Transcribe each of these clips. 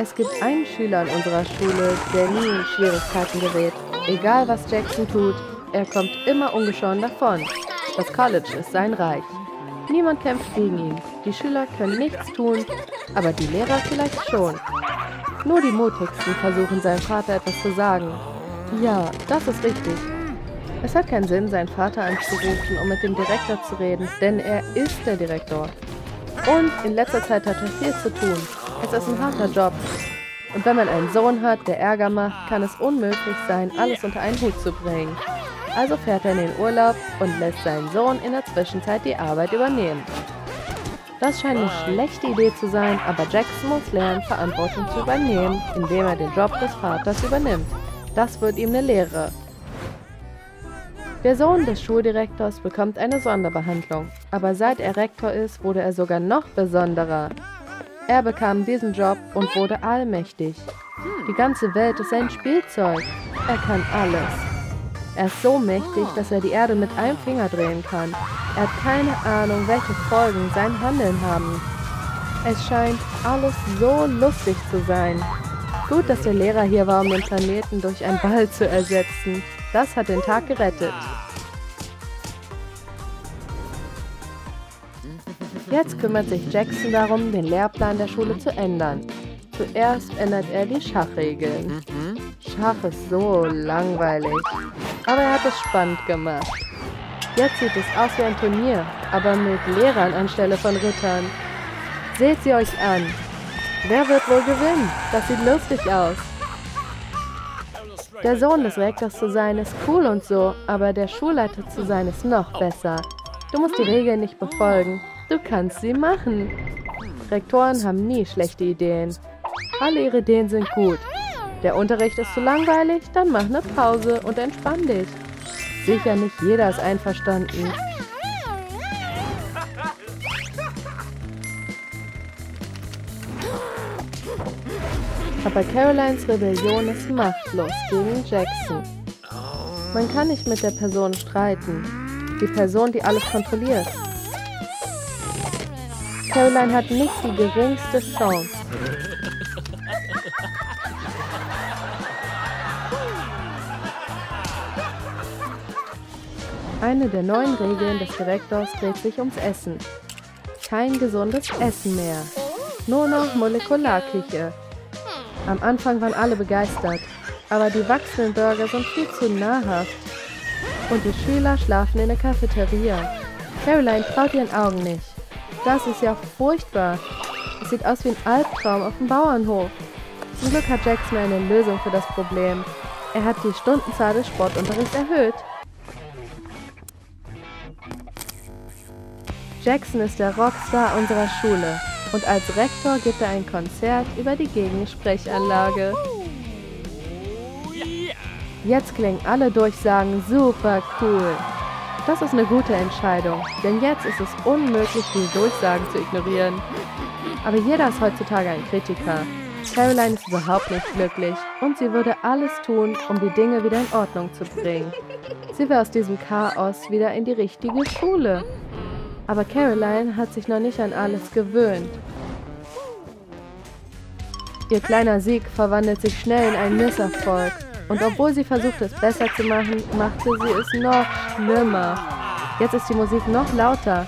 Es gibt einen Schüler in unserer Schule, der nie in Schwierigkeiten gerät. Egal was Jackson tut, er kommt immer ungeschoren davon. Das College ist sein Reich. Niemand kämpft gegen ihn. Die Schüler können nichts tun, aber die Lehrer vielleicht schon. Nur die Mutigsten versuchen seinem Vater etwas zu sagen. Ja, das ist richtig. Es hat keinen Sinn, seinen Vater anzurufen, um mit dem Direktor zu reden, denn er ist der Direktor. Und in letzter Zeit hat er viel zu tun. Es ist ein harter Job. Und wenn man einen Sohn hat, der Ärger macht, kann es unmöglich sein, alles unter einen Hut zu bringen. Also fährt er in den Urlaub und lässt seinen Sohn in der Zwischenzeit die Arbeit übernehmen. Das scheint eine schlechte Idee zu sein, aber Jackson muss lernen, Verantwortung zu übernehmen, indem er den Job des Vaters übernimmt. Das wird ihm eine Lehre. Der Sohn des Schuldirektors bekommt eine Sonderbehandlung, aber seit er Rektor ist, wurde er sogar noch besonderer. Er bekam diesen Job und wurde allmächtig. Die ganze Welt ist sein Spielzeug. Er kann alles. Er ist so mächtig, dass er die Erde mit einem Finger drehen kann. Er hat keine Ahnung, welche Folgen sein Handeln haben. Es scheint alles so lustig zu sein. Gut, dass der Lehrer hier war, um den Planeten durch einen Ball zu ersetzen. Das hat den Tag gerettet. Jetzt kümmert sich Jackson darum, den Lehrplan der Schule zu ändern. Zuerst ändert er die Schachregeln. Schach ist so langweilig. Aber er hat es spannend gemacht. Jetzt sieht es aus wie ein Turnier, aber mit Lehrern anstelle von Rittern. Seht sie euch an. Wer wird wohl gewinnen? Das sieht lustig aus. Der Sohn des Rektors zu sein ist cool und so, aber der Schulleiter zu sein ist noch besser. Du musst die Regeln nicht befolgen. Du kannst sie machen. Rektoren haben nie schlechte Ideen. Alle ihre Ideen sind gut. Der Unterricht ist zu langweilig, dann mach eine Pause und entspann dich. Sicher nicht jeder ist einverstanden. Aber Carolines Rebellion ist machtlos gegen Jackson. Man kann nicht mit der Person streiten. Die Person, die alles kontrolliert. Caroline hat nicht die geringste Chance. Eine der neuen Regeln des Direktors dreht sich ums Essen. Kein gesundes Essen mehr. Nur noch Molekularküche. Am Anfang waren alle begeistert, aber die wachsenden Burger sind viel zu nahrhaft. Und die Schüler schlafen in der Cafeteria. Caroline traut ihren Augen nicht. Das ist ja furchtbar. Es sieht aus wie ein Albtraum auf dem Bauernhof. Zum Glück hat Jackson eine Lösung für das Problem. Er hat die Stundenzahl des Sportunterrichts erhöht. Jackson ist der Rockstar unserer Schule und als Rektor gibt er ein Konzert über die Gegensprechanlage. Jetzt klingen alle Durchsagen super cool. Das ist eine gute Entscheidung, denn jetzt ist es unmöglich, die Durchsagen zu ignorieren. Aber jeder ist heutzutage ein Kritiker. Caroline ist überhaupt nicht glücklich und sie würde alles tun, um die Dinge wieder in Ordnung zu bringen. Sie will aus diesem Chaos wieder in die richtige Schule. Aber Caroline hat sich noch nicht an alles gewöhnt. Ihr kleiner Sieg verwandelt sich schnell in einen Misserfolg. Und obwohl sie versuchte es besser zu machen, machte sie es noch schlimmer. Jetzt ist die Musik noch lauter.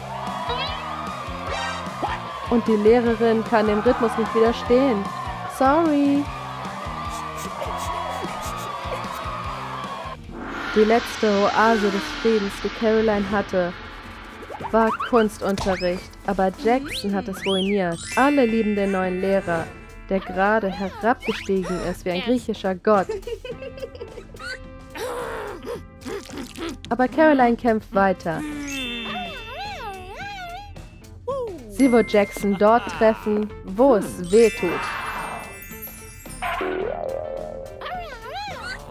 Und die Lehrerin kann dem Rhythmus nicht widerstehen. Sorry. Die letzte Oase des Friedens, die Caroline hatte, war Kunstunterricht, aber Jackson hat es ruiniert. Alle lieben den neuen Lehrer, der gerade herabgestiegen ist wie ein griechischer Gott. Aber Caroline kämpft weiter. Sie wird Jackson dort treffen, wo es weh tut.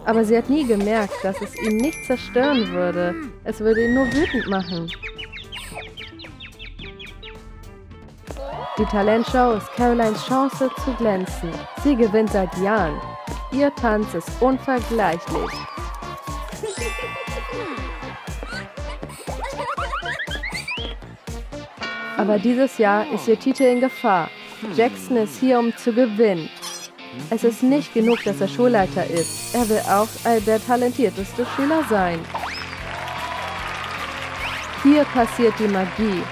Aber sie hat nie gemerkt, dass es ihn nicht zerstören würde. Es würde ihn nur wütend machen. Die Talentshow ist Carolines Chance zu glänzen. Sie gewinnt seit Jahren. Ihr Tanz ist unvergleichlich. Aber dieses Jahr ist ihr Titel in Gefahr. Jackson ist hier, um zu gewinnen. Es ist nicht genug, dass er Schulleiter ist. Er will auch der talentierteste Schüler sein. Hier passiert die Magie.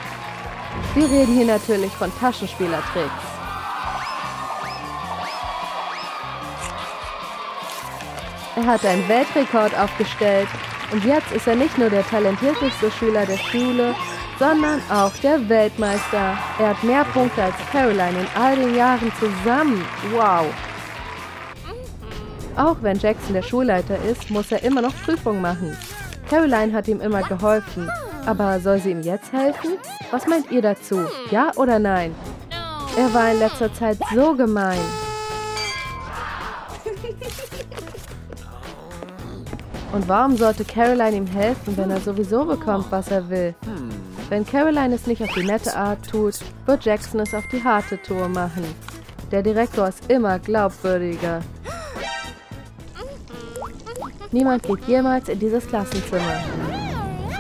Wir reden hier natürlich von Taschenspielertricks. Er hat einen Weltrekord aufgestellt und jetzt ist er nicht nur der talentierteste Schüler der Schule, sondern auch der Weltmeister. Er hat mehr Punkte als Caroline in all den Jahren zusammen. Wow! Auch wenn Jackson der Schulleiter ist, muss er immer noch Prüfungen machen. Caroline hat ihm immer geholfen. Aber soll sie ihm jetzt helfen? Was meint ihr dazu? Ja oder nein? Er war in letzter Zeit so gemein. Und warum sollte Caroline ihm helfen, wenn er sowieso bekommt, was er will? Wenn Caroline es nicht auf die nette Art tut, wird Jackson es auf die harte Tour machen. Der Direktor ist immer glaubwürdiger. Niemand geht jemals in dieses Klassenzimmer.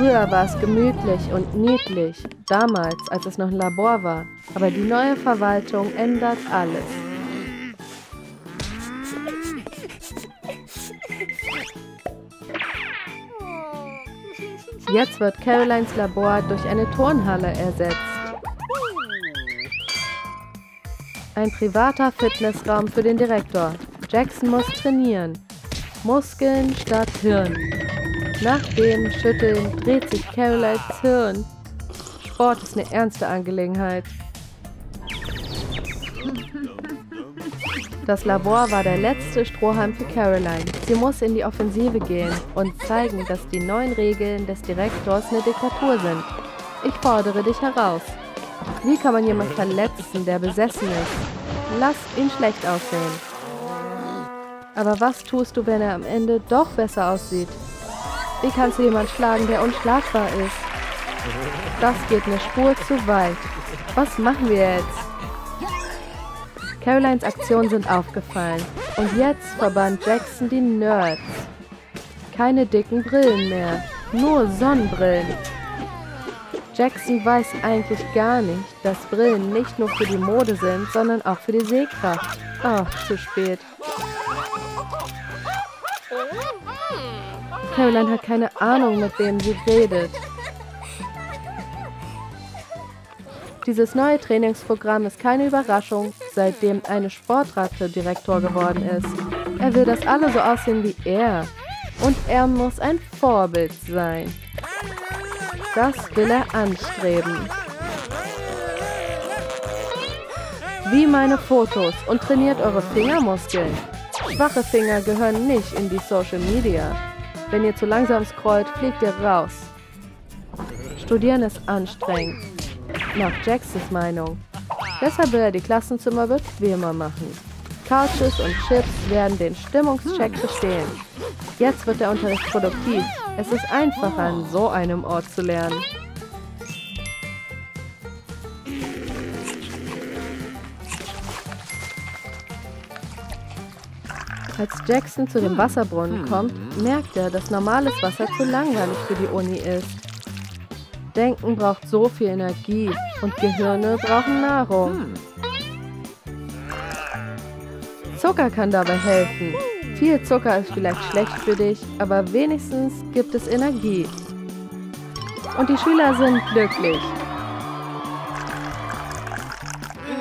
Früher war es gemütlich und niedlich, damals, als es noch ein Labor war. Aber die neue Verwaltung ändert alles. Jetzt wird Carolines Labor durch eine Turnhalle ersetzt. Ein privater Fitnessraum für den Direktor. Jackson muss trainieren. Muskeln statt Hirn. Nach dem Schütteln dreht sich Carolines Hirn. Sport ist eine ernste Angelegenheit. Das Labor war der letzte Strohhalm für Caroline. Sie muss in die Offensive gehen und zeigen, dass die neuen Regeln des Direktors eine Diktatur sind. Ich fordere dich heraus. Wie kann man jemanden verletzen, der besessen ist? Lass ihn schlecht aussehen. Aber was tust du, wenn er am Ende doch besser aussieht? Wie kannst du jemanden schlagen, der unschlagbar ist? Das geht eine Spur zu weit. Was machen wir jetzt? Carolines Aktionen sind aufgefallen. Und jetzt verbannt Jackson die Nerds. Keine dicken Brillen mehr, nur Sonnenbrillen. Jackson weiß eigentlich gar nicht, dass Brillen nicht nur für die Mode sind, sondern auch für die Sehkraft. Ach, zu spät. Caroline hat keine Ahnung, mit wem sie redet. Dieses neue Trainingsprogramm ist keine Überraschung, seitdem eine Sportratte Direktor geworden ist. Er will, dass alle so aussehen wie er. Und er muss ein Vorbild sein. Das will er anstreben. Wie meine Fotos und trainiert eure Fingermuskeln. Schwache Finger gehören nicht in die Social Media. Wenn ihr zu langsam scrollt, fliegt ihr raus. Studieren ist anstrengend nach Jacksons Meinung. Deshalb will er die Klassenzimmer bequemer machen. Couches und Chips werden den Stimmungscheck bestehen. Jetzt wird der Unterricht produktiv. Es ist einfacher, an so einem Ort zu lernen. Als Jackson zu dem Wasserbrunnen kommt, merkt er, dass normales Wasser zu langweilig für die Uni ist. Denken braucht so viel Energie und Gehirne brauchen Nahrung. Zucker kann dabei helfen. Viel Zucker ist vielleicht schlecht für dich, aber wenigstens gibt es Energie. Und die Schüler sind glücklich.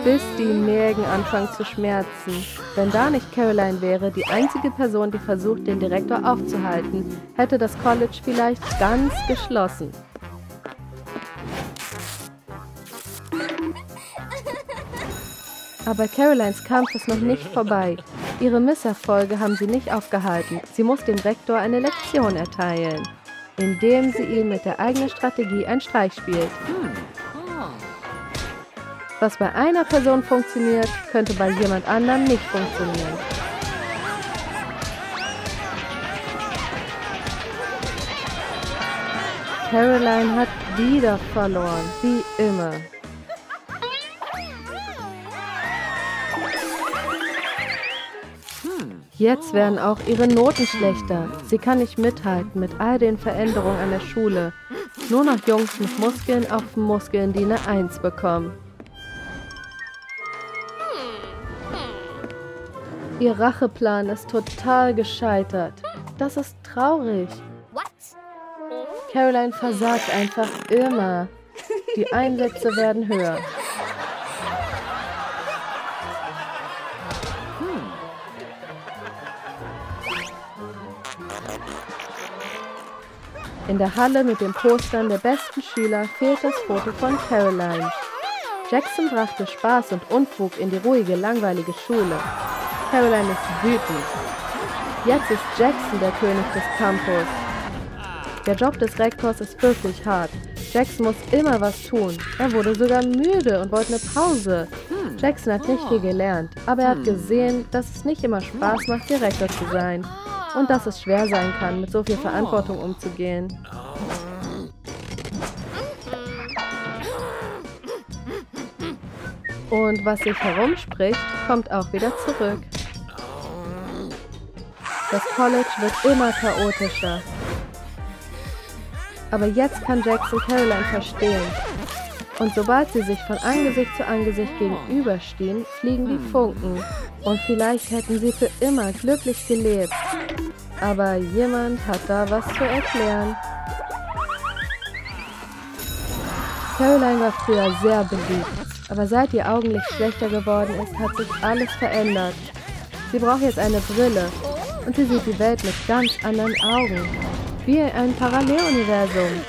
Bis die Mägen anfangen zu schmerzen. Wenn da nicht Caroline wäre, die einzige Person, die versucht, den Direktor aufzuhalten, hätte das College vielleicht ganz geschlossen. Aber Carolines Kampf ist noch nicht vorbei. Ihre Misserfolge haben sie nicht aufgehalten. Sie muss dem Rektor eine Lektion erteilen, indem sie ihm mit der eigenen Strategie einen Streich spielt. Was bei einer Person funktioniert, könnte bei jemand anderem nicht funktionieren. Caroline hat wieder verloren, wie immer. Jetzt werden auch ihre Noten schlechter. Sie kann nicht mithalten mit all den Veränderungen an der Schule. Nur noch Jungs mit Muskeln auf Muskeln, die eine Eins bekommen. Ihr Racheplan ist total gescheitert. Das ist traurig. Caroline versagt einfach immer. Die Einsätze werden höher. In der Halle mit den Postern der besten Schüler fehlt das Foto von Caroline. Jackson brachte Spaß und Unfug in die ruhige, langweilige Schule. Caroline ist wütend. Jetzt ist Jackson der König des Campus. Der Job des Rektors ist wirklich hart. Jackson muss immer was tun. Er wurde sogar müde und wollte eine Pause. Jackson hat nicht viel gelernt, aber er hat gesehen, dass es nicht immer Spaß macht, Direktor zu sein. Und dass es schwer sein kann, mit so viel Verantwortung umzugehen. Und was sich herumspricht, kommt auch wieder zurück. Das College wird immer chaotischer. Aber jetzt kann Jackson Caroline verstehen. Und sobald sie sich von Angesicht zu Angesicht gegenüberstehen, fliegen die Funken. Und vielleicht hätten sie für immer glücklich gelebt. Aber jemand hat da was zu erklären. Caroline war früher sehr beliebt, aber seit ihr Augenlicht schlechter geworden ist, hat sich alles verändert. Sie braucht jetzt eine Brille und sie sieht die Welt mit ganz anderen Augen. Wie ein Paralleluniversum,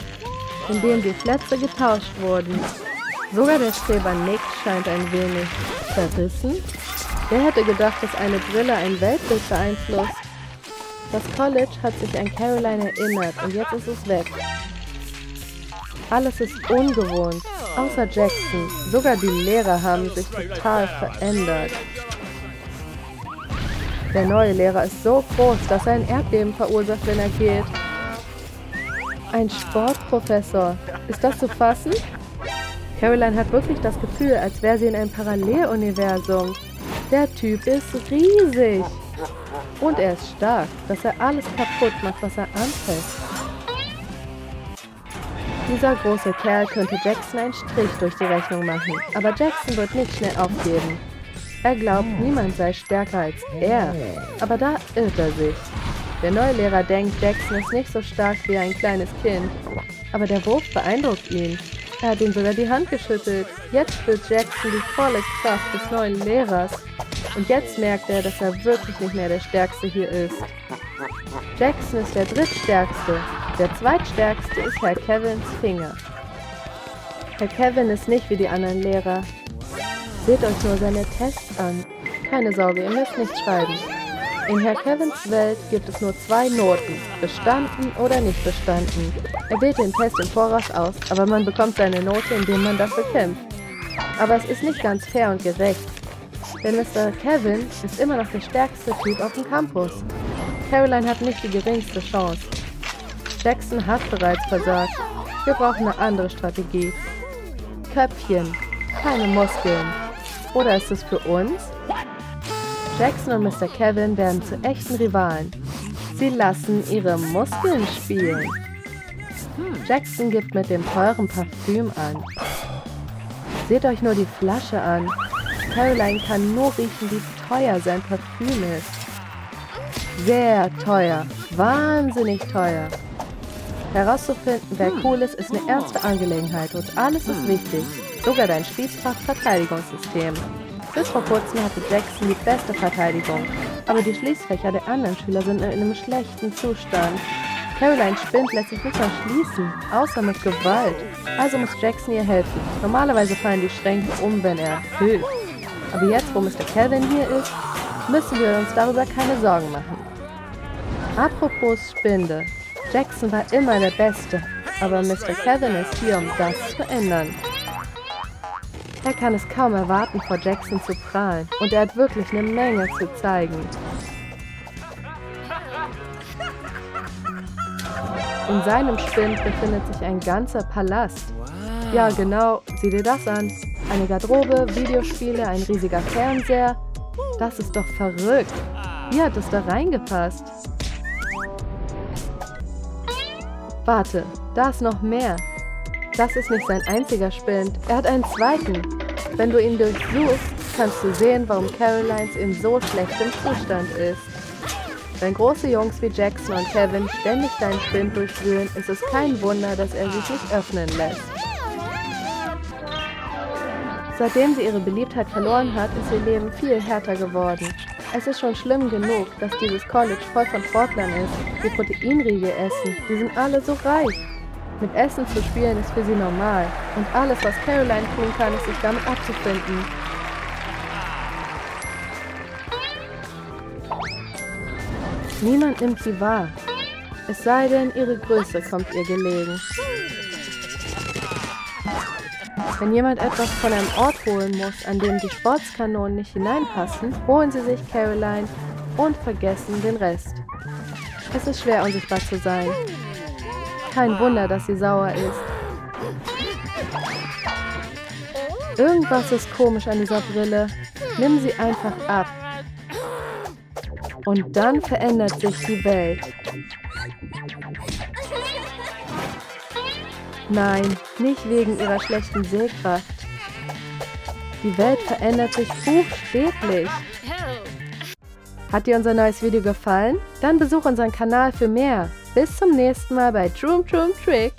in dem die Plätze getauscht wurden. Sogar der Streber Nick scheint ein wenig verrissen. Wer hätte gedacht, dass eine Brille ein Weltbild beeinflusst? Das College hat sich an Caroline erinnert und jetzt ist es weg. Alles ist ungewohnt, außer Jackson. Sogar die Lehrer haben sich total verändert. Der neue Lehrer ist so groß, dass er ein Erdbeben verursacht, wenn er geht. Ein Sportprofessor. Ist das zu fassen? Caroline hat wirklich das Gefühl, als wäre sie in einem Paralleluniversum. Der Typ ist riesig. Und er ist stark, dass er alles kaputt macht, was er anfasst. Dieser große Kerl könnte Jackson einen Strich durch die Rechnung machen, aber Jackson wird nicht schnell aufgeben. Er glaubt, niemand sei stärker als er. Aber da irrt er sich. Der neue Lehrer denkt, Jackson ist nicht so stark wie ein kleines Kind. Aber der Wurf beeindruckt ihn. Er hat ihm sogar die Hand geschüttelt. Jetzt spürt Jackson die volle Kraft des neuen Lehrers. Und jetzt merkt er, dass er wirklich nicht mehr der Stärkste hier ist. Jackson ist der drittstärkste. Der zweitstärkste ist Herr Kevins Finger. Herr Kevin ist nicht wie die anderen Lehrer. Seht euch nur seine Tests an. Keine Sorge, ihr müsst nicht schreiben. In Herr Kevins Welt gibt es nur zwei Noten, bestanden oder nicht bestanden. Er wählt den Test im Voraus aus, aber man bekommt seine Note, indem man dafür kämpft. Aber es ist nicht ganz fair und gerecht. Denn Mr. Kevin ist immer noch der stärkste Typ auf dem Campus. Caroline hat nicht die geringste Chance. Jackson hat bereits versagt. Wir brauchen eine andere Strategie. Köpfchen, keine Muskeln. Oder ist es für uns? Jackson und Mr. Kevin werden zu echten Rivalen. Sie lassen ihre Muskeln spielen. Jackson gibt mit dem teuren Parfüm an. Seht euch nur die Flasche an. Caroline kann nur riechen, wie teuer sein Parfüm ist. Sehr teuer. Wahnsinnig teuer. Herauszufinden, wer cool ist, ist eine erste Angelegenheit und alles ist wichtig. Sogar dein Schließfach-Verteidigungssystem. Bis vor kurzem hatte Jackson die beste Verteidigung, aber die Schließfächer der anderen Schüler sind in einem schlechten Zustand. Caroline spinnt lässt sich nicht mal schließen, außer mit Gewalt. Also muss Jackson ihr helfen. Normalerweise fallen die Schränke um, wenn er hilft. Aber jetzt, wo Mr. Calvin hier ist, müssen wir uns darüber keine Sorgen machen. Apropos Spinde. Jackson war immer der Beste, aber Mr. Kevin ist hier, um das zu ändern. Er kann es kaum erwarten, vor Jackson zu prahlen. Und er hat wirklich eine Menge zu zeigen. In seinem Spind befindet sich ein ganzer Palast. Ja, genau, sieh dir das an. Eine Garderobe, Videospiele, ein riesiger Fernseher. Das ist doch verrückt. Wie hat es da reingepasst? Warte, da ist noch mehr. Das ist nicht sein einziger Spind. Er hat einen zweiten. Wenn du ihn durchsuchst, kannst du sehen, warum Carolines in so schlechtem Zustand ist. Wenn große Jungs wie Jackson und Kevin ständig deinen Spind durchwühlen, ist es kein Wunder, dass er sich nicht öffnen lässt. Seitdem sie ihre Beliebtheit verloren hat, ist ihr Leben viel härter geworden. Es ist schon schlimm genug, dass dieses College voll von Sportlern ist, die Proteinriegel essen. Die sind alle so reich. Mit Essen zu spielen ist für sie normal. Und alles, was Caroline tun kann, ist sich damit abzufinden. Niemand nimmt sie wahr. Es sei denn, ihre Größe kommt ihr gelegen. Wenn jemand etwas von einem Ort holen muss, an dem die Sportskanonen nicht hineinpassen, holen sie sich Caroline und vergessen den Rest. Es ist schwer, unsichtbar zu sein. Kein Wunder, dass sie sauer ist. Irgendwas ist komisch an dieser Brille. Nimm sie einfach ab. Und dann verändert sich die Welt. Nein, nicht wegen ihrer schlechten Sehkraft. Die Welt verändert sich buchstäblich. Hat dir unser neues Video gefallen? Dann besuch unseren Kanal für mehr. Bis zum nächsten Mal bei Troom Troom Trick.